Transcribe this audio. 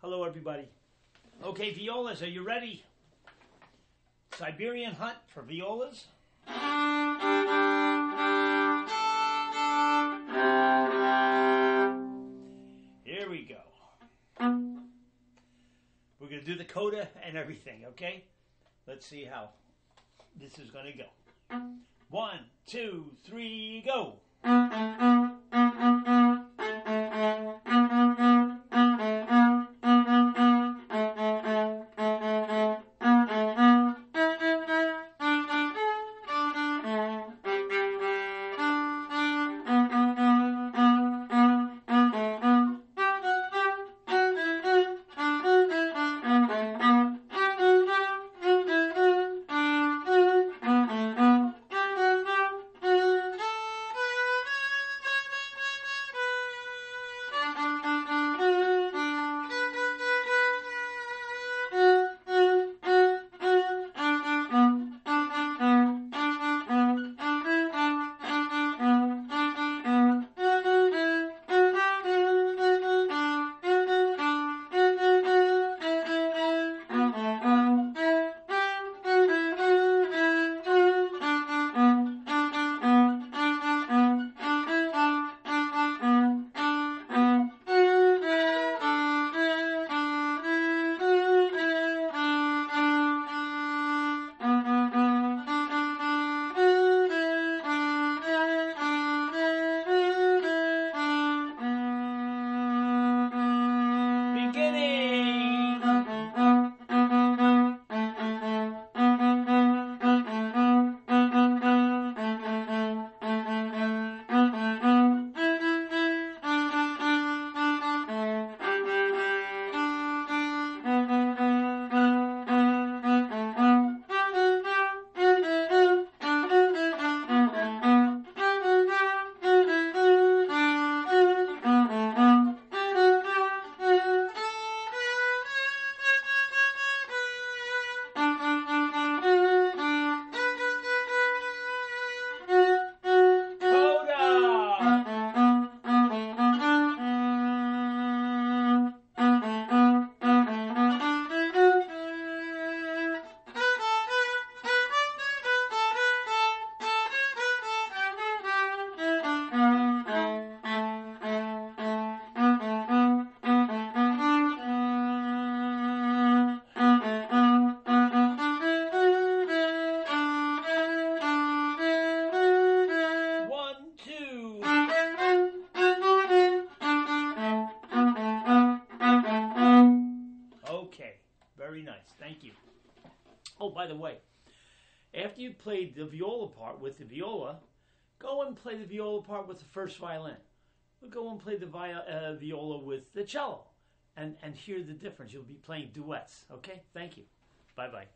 Hello, everybody. Okay, violas, are you ready? Siberian Hunt for violas. Here we go. We're going to do the coda and everything, okay? Let's see how this is going to go. One, two, three, go. Okay, very nice. Thank you. Oh, by the way, after you played the viola part with the viola, go and play the viola part with the first violin. Go and play the vi- uh, viola with the cello and, and hear the difference. You'll be playing duets. Okay? Thank you. Bye bye.